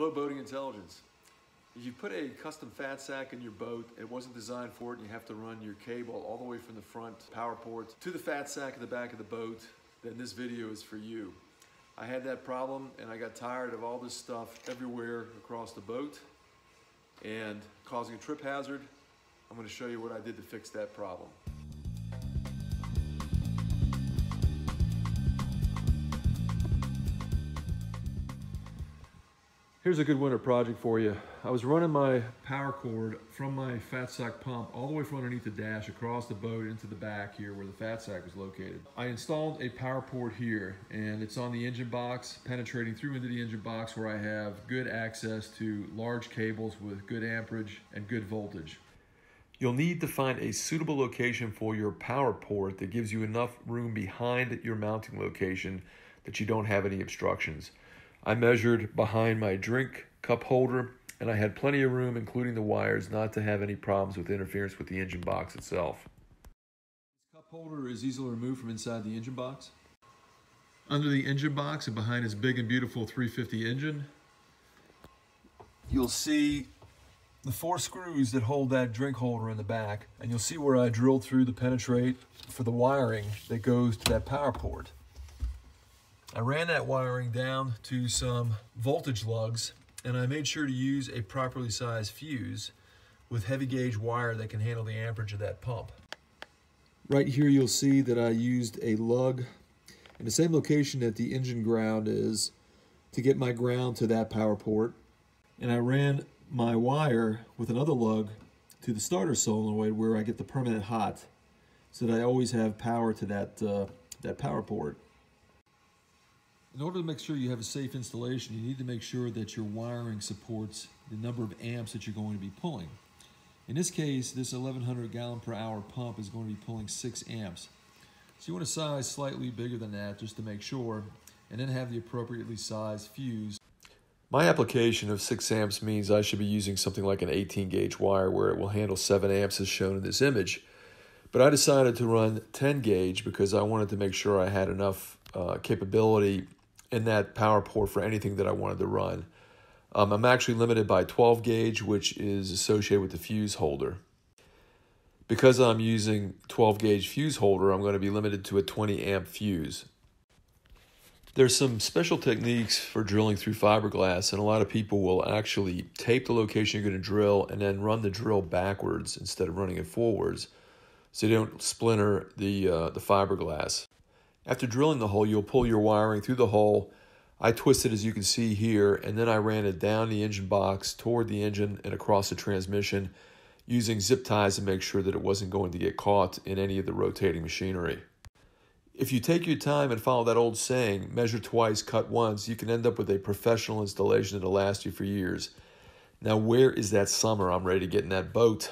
Hello, Boating Intelligence. If you put a custom fat sack in your boat, it wasn't designed for it, and you have to run your cable all the way from the front power port to the fat sack at the back of the boat, then this video is for you. I had that problem and I got tired of all this stuff everywhere across the boat and causing a trip hazard. I'm gonna show you what I did to fix that problem. Here's a good winter project for you. I was running my power cord from my fat sack pump all the way from underneath the dash across the boat into the back here where the fat sack was located. I installed a power port here and it's on the engine box, penetrating through into the engine box where I have good access to large cables with good amperage and good voltage. You'll need to find a suitable location for your power port that gives you enough room behind your mounting location that you don't have any obstructions. I measured behind my drink cup holder and I had plenty of room, including the wires, not to have any problems with interference with the engine box itself. This cup holder is easily removed from inside the engine box. Under the engine box and behind this big and beautiful 350 engine, you'll see the four screws that hold that drink holder in the back, and you'll see where I drilled through the penetrate for the wiring that goes to that power port. I ran that wiring down to some voltage lugs and I made sure to use a properly sized fuse with heavy gauge wire that can handle the amperage of that pump. Right here you'll see that I used a lug in the same location that the engine ground is to get my ground to that power port. And I ran my wire with another lug to the starter solenoid where I get the permanent hot so that I always have power to that, uh, that power port. In order to make sure you have a safe installation, you need to make sure that your wiring supports the number of amps that you're going to be pulling. In this case, this 1100 gallon per hour pump is going to be pulling 6 amps. So you want to size slightly bigger than that just to make sure, and then have the appropriately sized fuse. My application of 6 amps means I should be using something like an 18 gauge wire where it will handle 7 amps as shown in this image. But I decided to run 10 gauge because I wanted to make sure I had enough uh, capability in that power port for anything that I wanted to run. Um, I'm actually limited by 12 gauge, which is associated with the fuse holder. Because I'm using 12 gauge fuse holder, I'm going to be limited to a 20 amp fuse. There's some special techniques for drilling through fiberglass, and a lot of people will actually tape the location you're going to drill and then run the drill backwards instead of running it forwards so you don't splinter the, uh, the fiberglass. After drilling the hole, you'll pull your wiring through the hole. I twisted as you can see here, and then I ran it down the engine box toward the engine and across the transmission using zip ties to make sure that it wasn't going to get caught in any of the rotating machinery. If you take your time and follow that old saying, measure twice, cut once, you can end up with a professional installation that'll last you for years. Now, where is that summer I'm ready to get in that boat?